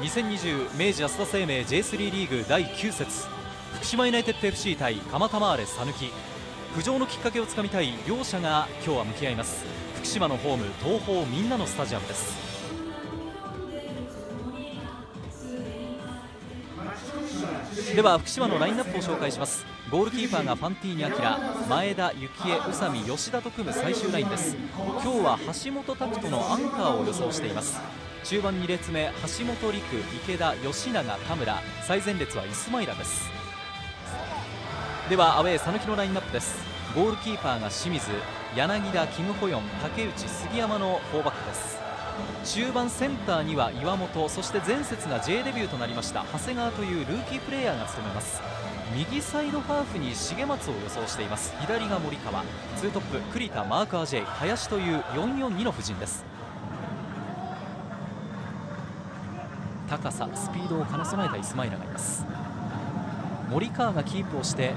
2020明治安田生命 J3 リーグ第9節。福島ユナイテッド FC 対蒲田マーレ讃岐。浮上のきっかけをつかみたい両者が今日は向き合います。福島のホーム東邦みんなのスタジアムです。では福島のラインナップを紹介します。ゴールキーパーがファンティーニアキラ前田幸恵宇佐美吉田と組む最終ラインです。今日は橋本拓人のアンカーを予想しています。中盤2列目橋本陸池田吉永田村。最前列はイスマイラです。ではアウェー讃岐のラインナップです。ゴールキーパーが清水柳田キム・ホヨン竹内杉山の4バックです。中盤センターには岩本そして前節が J デビューとなりました長谷川というルーキープレーヤーが務めます。右サイドハーフに重松を予想しています。左が森川。2トップ栗田マーカー J 林という442の布陣です。高さスピードを兼ね備えたイスマイラがいます。森川がキープをして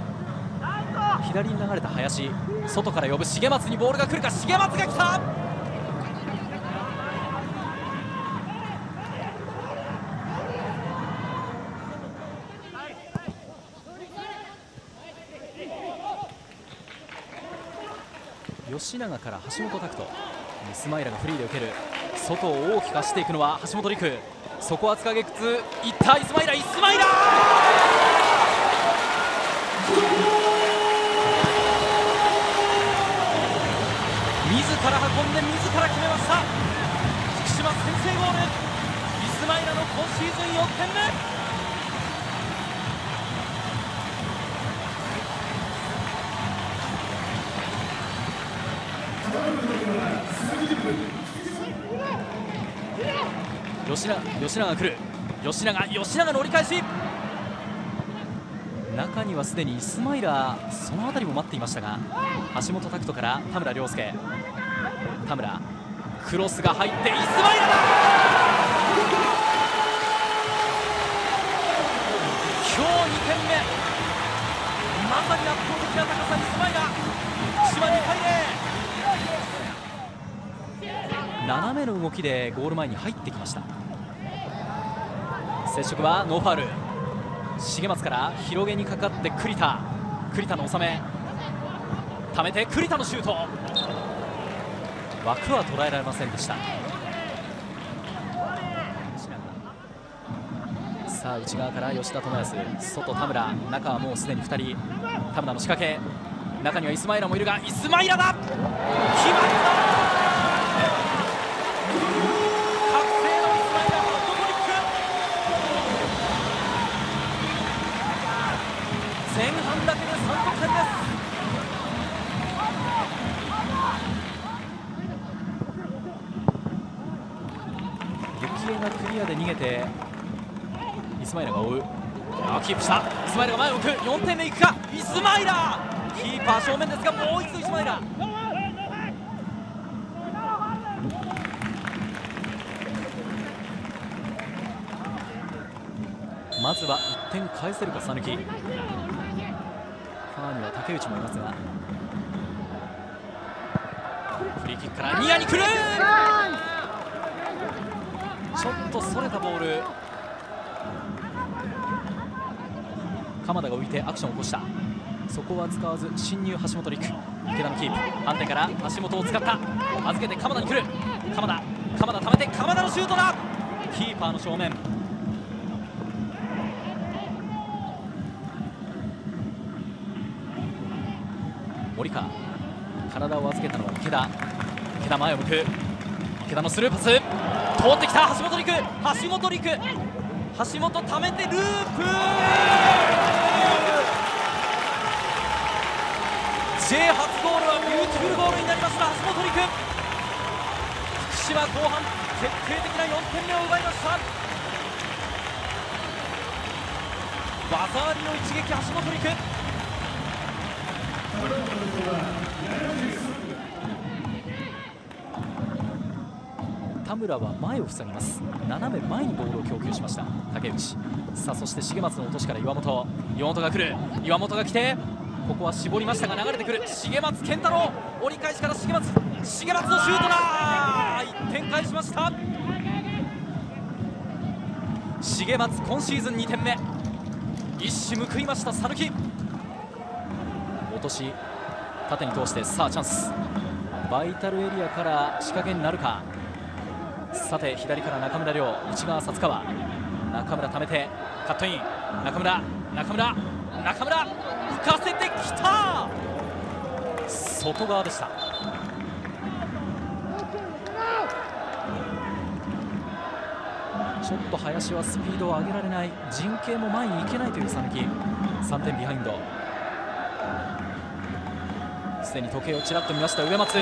左に流れた林外から呼ぶ重松にボールが来るか重松が来た！吉永から橋本拓人。イスマイラがフリーで受ける。外を大きく走っていくのは橋本陸。そこはつかげくついったイスマイライスマイラ自ら運んで自ら決めました。福島先制ゴール。イスマイラの今シーズン4点目。吉永吉永が来る。吉永吉永の折り返し。中にはすでにイスマイラーその辺りも待っていましたが橋本拓人から田村亮介。田村クロスが入ってイスマイラーだ。今日2点目。まさに圧倒的な高さイスマイラー。福島2対0斜めの動きでゴール前に入ってきました。接触はノーファウル。重松から広げにかかって栗田。栗田の収め。溜めて栗田のシュート。枠は捉えられませんでした。さあ内側から吉田智康外田村。中はもうすでに2人。田村の仕掛け。中にはイスマイラもいるがイスマイラだ。決まったがクリアで逃げてイスマイラが追う。キープした。イスマイラが前を置く。4点目いくか。イスマイラキーパー正面ですがもう一度イスマイラまずは1点返せるか讃岐ファーには竹内もいますが。フリーキックからニアに来る。ちょっとそれたボール。鎌田が浮いてアクションを起こした。そこは使わず侵入橋本陸。池田のキープ。反対から橋本を使った。預けて鎌田に来る。鎌田。鎌田溜めて。鎌田のシュートだ。キーパーの正面。森川。体を預けたのは池田。池田前を向く。池田のスルーパス。通ってきた。橋本陸。橋本陸。橋本溜めてループ。J 初ゴールはビューティフルゴールになりました。橋本陸。福島後半決定的な4点目を奪いました。技ありの一撃橋本陸。田村は前を塞ぎます。斜め前にボールを供給しました。竹内。さあそして重松の落としから岩本。岩本が来る。岩本が来てここは絞りましたが流れてくる。重松健太郎。折り返しから重松。重松のシュートだ !1 点返しました。重松今シーズン2点目。一矢報いました讃岐。落とし。縦に通してさあチャンス。バイタルエリアから仕掛けになるか。さて左から中村亮内側薩川中村貯めてカットイン。中村中村中村浮かせてきた。外側でした。ちょっと林はスピードを上げられない。陣形も前に行けないという讃岐3点ビハインド。すでに時計をちらっと見ました。上松。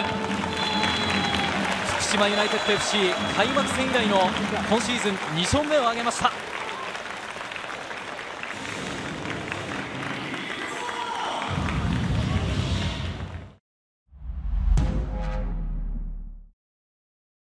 島ユナイテッド FC 開幕戦以来の今シーズン2勝目を挙げました。